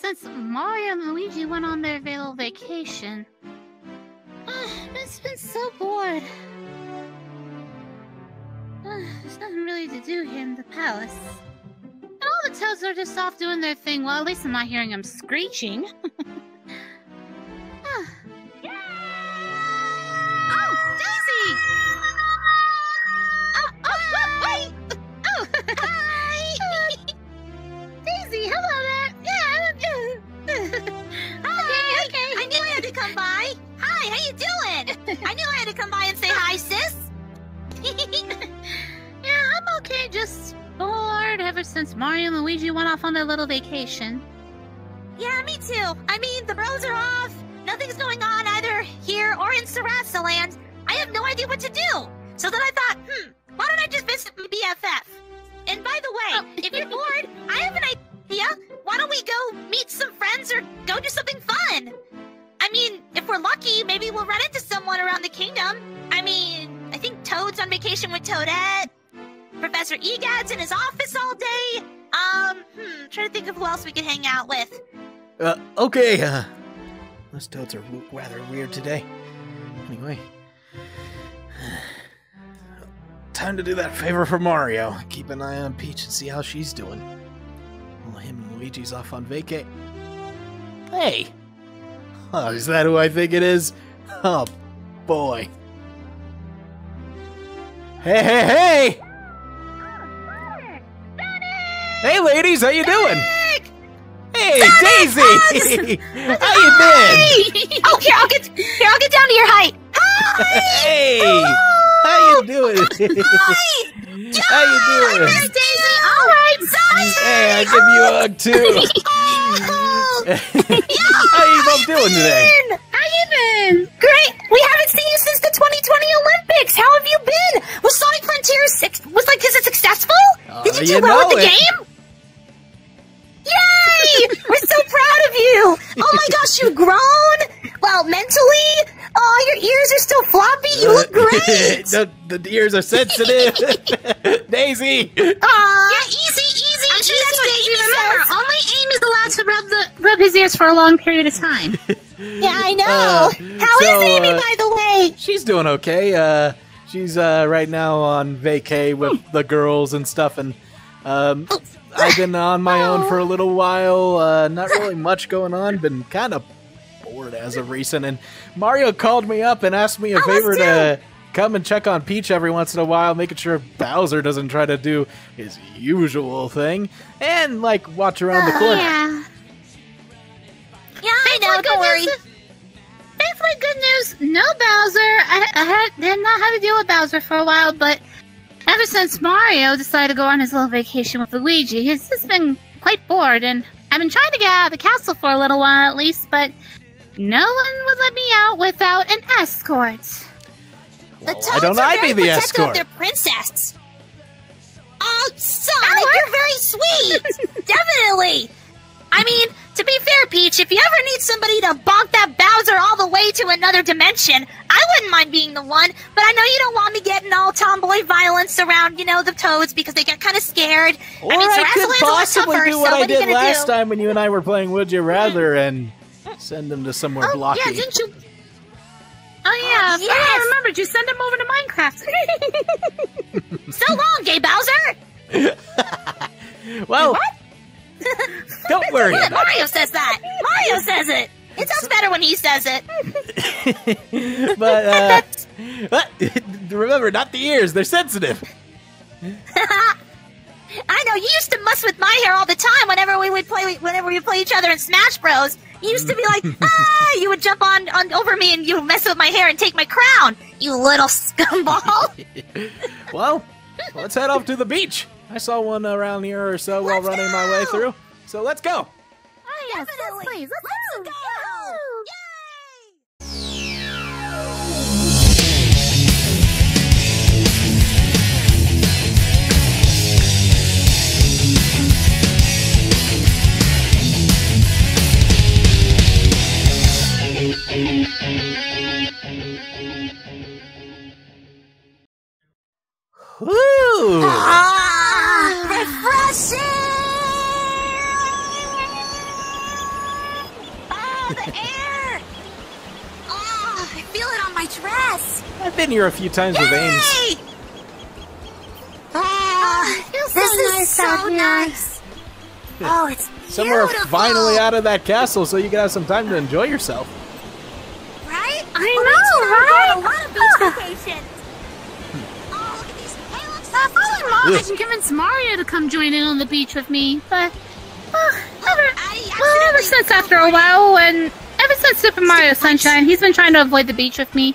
since Mario and Luigi went on their little vacation. Ah, it's been so bored. Ah, there's nothing really to do here in the palace. And all the toads are just off doing their thing. Well, at least I'm not hearing them screeching. Ah. Oh, Daisy! Since Mario and Luigi went off on their little vacation. Yeah, me too. I mean, the bros are off. Nothing's going on either here or in Sarasaland. I have no idea what to do. So then I thought, hmm, why don't I just visit my BFF? And by the way, Oh. if you're bored, I have an idea. Why don't we go meet some friends or go do something fun? I mean, if we're lucky, maybe we'll run into someone around the kingdom. I mean, I think Toad's on vacation with Toadette. Professor Egad's in his office all day. Um, hmm, trying to think of who else we could hang out with. Uh, okay, uh, those toads are rather weird today. Anyway, time to do that favor for Mario. Keep an eye on Peach and see how she's doing. Well, him and Luigi's off on vacay. Hey! Oh, is that who I think it is? Oh, boy. Hey, hey, hey! Hey, ladies, how you doing? Hey, Daisy! How you been? Oh, here I'll get here I'll get down to your height. Hey! How you doing? How you doing? Daisy. All right, sorry. Hey, I give you a hug too. How you both doing today? How you been? Great. We haven't seen you since the 2020 Olympics. How have you been? Was Sonic Frontiers six, was like is it successful? Uh, Did you do you well with the it. game? The, the ears are sensitive. Daisy! Aw. Yeah, easy, easy, Actually, easy, that's what Daisy. Amy Remember, says. only Aim is allowed to rub the rub his ears for a long period of time. Yeah, I know. Uh, How is so, Amy, uh, by the way? She's doing okay. Uh, she's uh, right now on vacay with the girls and stuff, and um, I've been on my own for a little while. Uh, not really much going on. Been kind of bored as of recent, and Mario called me up and asked me a Oh, favor let's to come and check on Peach every once in a while, making sure Bowser doesn't try to do his usual thing, and like watch around the corner. yeah. Yeah, I know. Don't worry. news- Thankfully, good news. No Bowser. I, I had, did not have to deal with Bowser for a while, but ever since Mario decided to go on his little vacation with Luigi, he's just been quite bored, and I've been trying to get out of the castle for a little while at least, but no one would let me out without an escort. The Well, Toads why don't are I very be the protective escort? Of their princess. Oh, Sonic, you're very sweet. Definitely. I mean, to be fair, Peach, if you ever need somebody to bonk that Bowser all the way to another dimension, I wouldn't mind being the one. But I know you don't want me getting all tomboy violence around, you know, the Toads because they get kind of scared. Or I mean, I could Land's possibly tougher, do so what I what did last do? time when you and I were playing Would You mm. Rather and send them to somewhere Oh, blocky. yeah, didn't you? Oh, yeah. Oh, yes. I remembered. You send him over to Minecraft. So long, gay Bowser. well, don't worry Mario says that. Mario says it. It sounds better when he says it. it. But uh, but, remember, not the ears; they're sensitive. I know you used to mess with my hair all the time whenever we would play whenever we would play each other in Smash Bros. You used to be like, ah, you would jump on, on over me and you would mess with my hair and take my crown. You little scumball. Well, let's head off to the beach. I saw one around here or so while Let's running my way through. So let's go. Oh, yes, Definitely. please. Let's, Woo! Ah, refreshing. the air! Oh, I feel it on my dress! I've been here a few times with Ames. Yay! Oh, this so is nice so out nice. Oh, it's Somewhere beautiful. finally out of that castle, so you can have some time to enjoy yourself. Right? I Well, know, beach time, right? A lot of beach vacations. Oh, look at these. Hey, look, I Seth, thought Mom Ugh. had convinced Mario to come join in on the beach with me, but uh, ever, well, ever since after a while, and ever since Super Mario Sunshine, he's been trying to avoid the beach with me.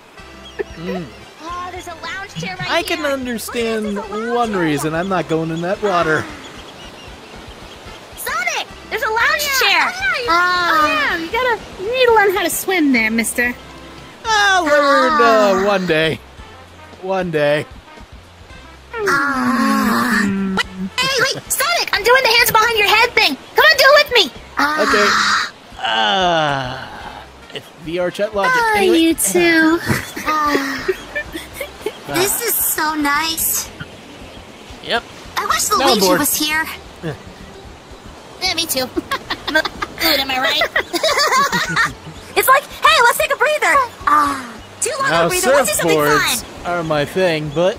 Oh, there's a lounge chair right I here. can understand Look, there's a lounge one area. reason I'm not going in that water. Sonic, there's a lounge chair. Oh yeah, you gotta, you need to learn how to swim there, Mister. Ah, I'll learn uh, ah. one day. One day. Ah. Hey, wait, Sonic, I'm doing the hands behind your head thing. Come on, do it with me. Okay. Ah. it's VR chat logic. Oh, Anyway, you too. This is so nice. Yep. I wish Now I'm Luigi was here. Yeah. Yeah, me too. Good, am I right? it's like, hey, let's take a breather. Ah, too long Now a breather. Let's do something fun. are my thing, but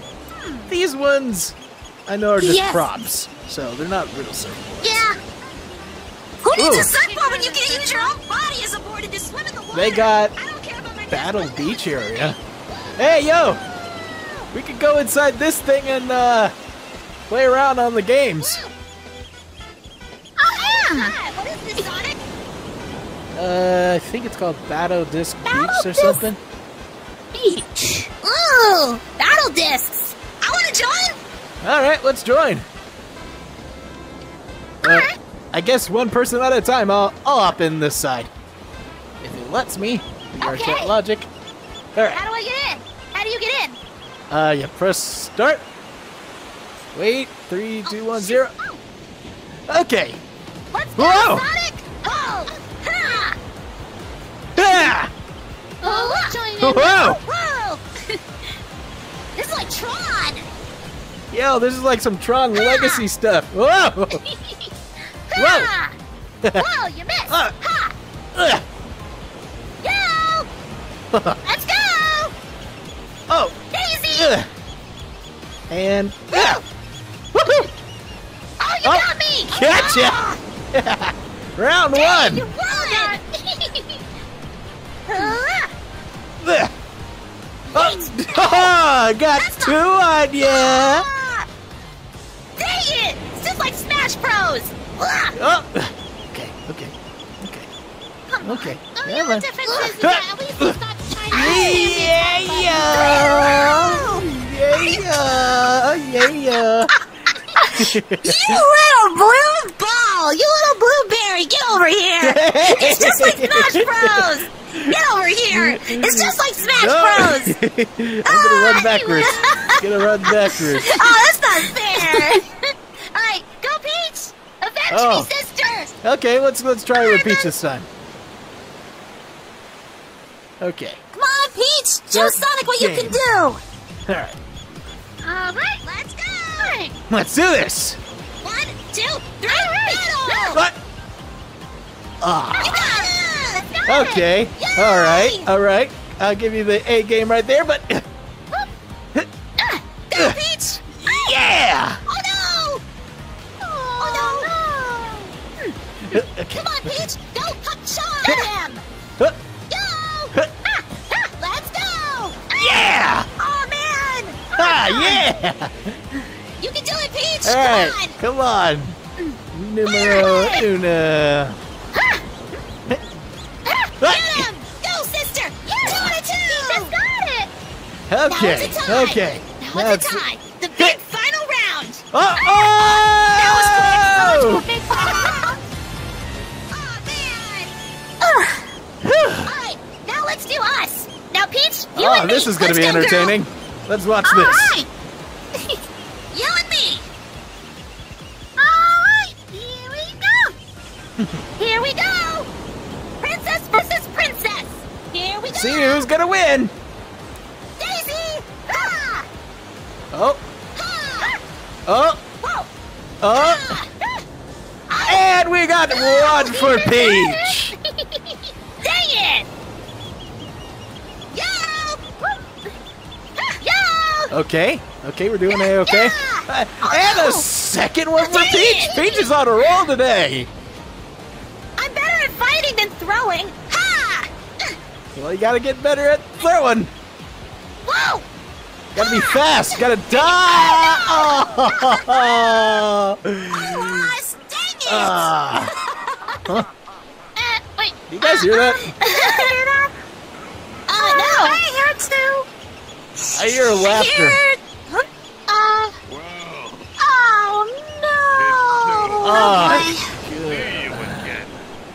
these ones I know are just Yes. props, so they're not real surfboards. Yeah. Who needs Ooh. a surfboard when you can use your own body as a board and just swim in the water? They got I don't care about my Battle Beach area. Hey, yo! We could go inside this thing and uh, play around on the games. Oh, yeah. What is this, Sonic? Uh, I think it's called Battle Disc Battle Beach or Disc- something. Beach. Ooh, battle discs. I want to join. All right, let's join. Uh, Alright. I guess one person at a time. I'll I'll hop in this side if it lets me. Okay. logic. All right. How do I get in? How do you get in? Uh, you press start. Wait, three, two, one, zero. Okay. Let's go, Whoa! Whoa! Whoa! this is like Tron! Yo, this is like some Tron Legacy stuff. Whoa! Ha! Whoa, you missed! Ah. Ha! Ugh. Go! Let's go! oh! Daisy! Ugh. And ah! Woohoo! Oh, you Oh, got me! gotcha! Ah, Round dang, one. Oh, got That's two on ya. ah. Dang it! It's just like Smash Bros! Ah, Oh. Okay, okay, okay, come on. okay. The only difference is that at least he's got Chinese. Yeah, yeah, yeah, yeah. You little blue ball! You little blueberry! Get over here! It's just like Smash Bros! Get over here! It's just like Smash Bros! I'm gonna run backwards. gonna run backwards. Oh, that's not fair! Alright, go Peach! Avenge Oh. me, sisters! Okay, let's let's try it with Peach this time. Okay. Come on, Peach! Show Start Sonic what you can do! All right. All right. Let's go! Let's do this. One, two, three, battle! What? You Ah. Okay. Yay! All right. All right. I'll give you the A game right there, but Peach! yeah. Oh no! Oh no! Come on, Peach! Go, at him! Go! Ah, ah, let's go! Yeah. Oh man! Ah, yeah. You can do it, Peach! All right. Come on! Come on. Numero uno. Okay. Now it's a. Okay. Now That's- a tie! The big final round! Oh! That oh! Big Oh man! Alright, now let's do us! Now, Peach, you Oh, and me! this is gonna be go, girl. entertaining. Let's watch All this. right. you and me! Alright, here we go! here we go! Princess versus princess! Here we go! See who's gonna win. one for Peach. Dang it! Yo! Yo! Okay, okay, we're doing a okay. Uh, and a oh! second one for Peach. Peach is on a roll today. I'm better at fighting than throwing. Ha! Well, you gotta get better at throwing. Whoa! Gotta be fast. Gotta die. Oh, oh, oh, oh. I lost. Dang it! Uh. Ah. Uh, wait. You guys hear that? uh, no! I hear it too. I hear laughter. Uh, Well, oh no. Here you again,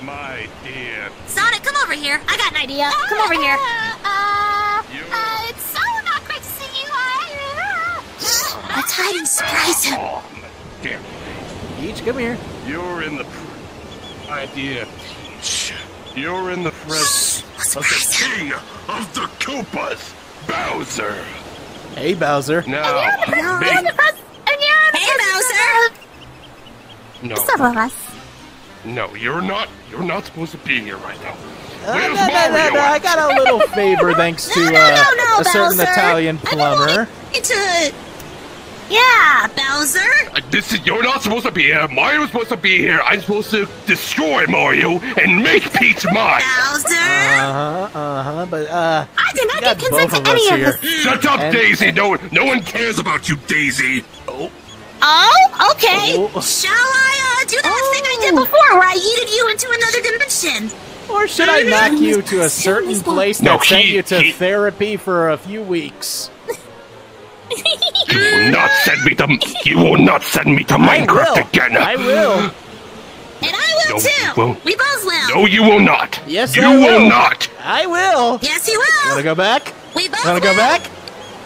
my dear. Sonic, come over here. I got an idea. Come over here. Uh, You- uh, it's so not great to see you. I, Let's hide and surprise him. Oh, my dear. Peach, come here. You're in the pr- my dear Peach. You're in the presence of the king of the Koopas, Bowser. Hey, Bowser. Now, You're big, the best. And you're the Hey, Bowser. no, Some of us. no, you're not. You're not supposed to be here right now. Uh, no, no, no, no, I got a little favor thanks to No, no, uh, no, no, a certain Bowser. Italian I don't want plumber. Into. Yeah, Bowser. Uh, This is you're not supposed to be here. Mario's supposed to be here. I'm supposed to destroy Mario and make Peach mine. Bowser. Uh huh, uh huh. But uh, I did not get both consent to any here. of this. Shut up, And- Daisy. No, one- no one cares about you, Daisy. Oh, Oh, okay. Oh. Shall I uh, do that thing I did before where I yeeted you into another dimension? Or should I knock you to a certain place that No, sent he- you to he- therapy for a few weeks? You will not send me to. You will not send me to Minecraft will. again. I will. And I will No, you too. won't. We both will. No, you will not. Yes, you I will will. not. I will. Yes, you will. Wanna go back? We both Wanna go back?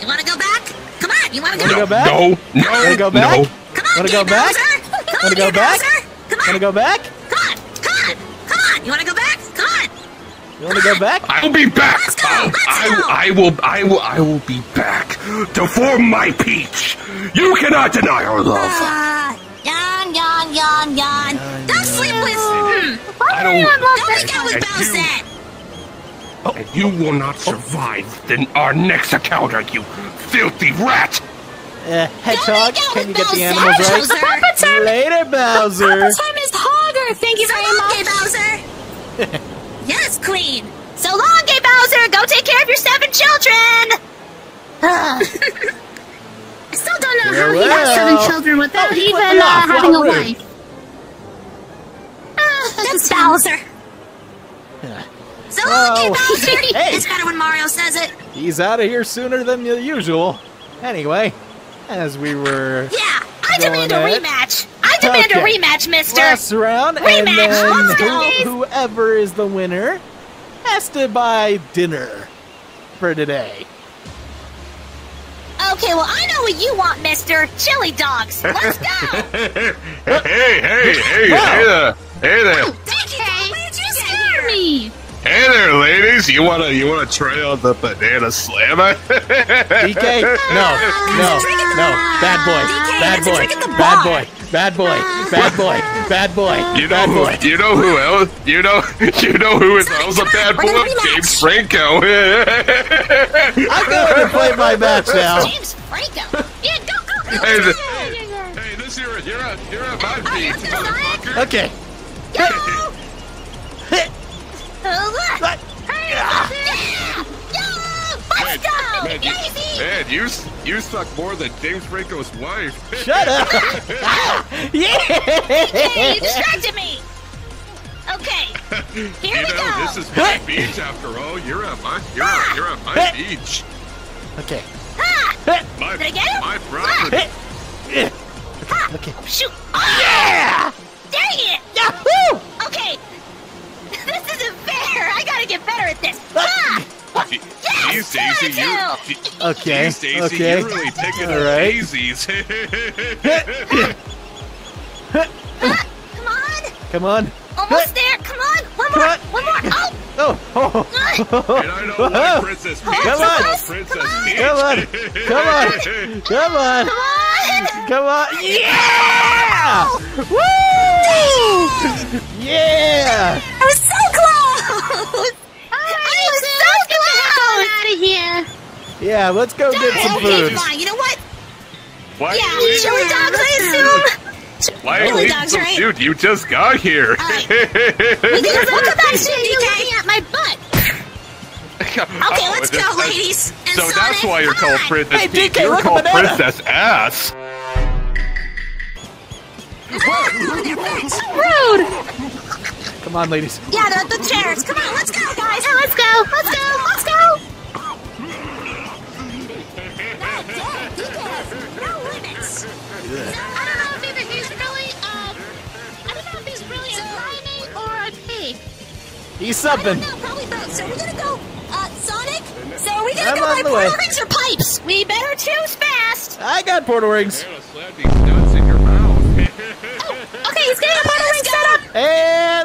You want to go back? Come on. You want to Wanna go? go back? No, no, Wanna go back? no. Come on, Wanna go back? Bowser. Come Wanna on, go back? Come on. Wanna go back? Come on. Come on. Come on. You want to go back? Come on. You wanna go back? I will be back. Let's go, I'll- let's I, go. I will. I will. I will be back to form my Peach. You cannot deny our love. Ah, yawn, yawn, yawn, yawn. Don't sleep with. Hmm. I don't. Don't make out with And Bowser. And you will not survive the, our next encounter, you filthy rat. Uh, hedgehog, Don't make out can you with get the Bowser. animals right? Bowser. Puppet term- Later, Bowser. time is Hogger. Thank you very much. Okay, Bowser. yes, Queen. So long, Gay Bowser. Go take care of your seven children. I still don't know how he Farewell. has seven children without Oh, even uh, off. having a rude. wife. Ah, That's Bowser. So long, Gay Oh. Bowser. Hey. It's better when Mario says it. He's out of here sooner than usual. Anyway, as we were Yeah, I Going demand a ahead. rematch. I demand a rematch, mister. last round, and then let's go. whoever is the winner has to buy dinner for today. Okay, well, I know what you want, mister. Chili dogs. Let's go. hey, hey, hey, hey Wow. there, hey there, Thank ladies. You wanna, you wanna try out the banana slammer? DK? No, no, no. Bad boy. Bad boy. drink at the Bad boy. Bad boy. Bad boy. Bad boy. You know Bad who? boy. You know who else? You know, you know who is Sonic, also a bad boy? James Franco. I'm going to play my match now. James Franco. Yeah, go, go, go. Hey, go. the- hey, this you're you're a you're a bad All right, beat, go, motherfucker. Okay. Man, you, man, you you suck more than James Franco's wife. Shut up. Hey, yeah. you distracted me. Okay. Here you we know, go. this is my beach after all. You're at my you're at, you're at my beach. Okay. Ha! My Did I get him? my property. Hit. Ha! Okay. Shoot! Oh, Yeah. Dang it! Yahoo! Okay. This isn't fair. I gotta get better at this. Ah. Ha! Yes, Geez, Daisy, two you. Okay. Geez, Daisy, Okay. you're really picking All up right. daisies. Come on. Come on. Almost there. Come on. One Come more. on. One more. Oh. Oh. oh. and I know why Princess Peach Come on. Princess Come on. Come on. Come on. Come on. Come on. Yeah! Woo! Yeah! I was so close. I was so close. Out of here. Yeah, let's go get some Okay, food. fine. You Why? Yeah, chili dogs, I assume. Why are you dogs, right? dude? You just got here. Alright. We'll come back soon, You DK. looking at my butt. Okay, oh, let's go, Oh, that's- ladies. And So that's why you're called on. princess. Hey, DK, you're called banana. Princess Ass. Rude. Come on, ladies. Yeah, the, the chairs. Come on, let's go, guys. Yeah, let's go. Let's go. Let's go. He's something. No, probably both. So we're gonna go, uh, Sonic. So are we gonna I'm go on by the way. rings or pipes? We better choose fast. I got portal rings. Slap these nuts in your mouth. Okay, he's getting a portal ring set up. Hey,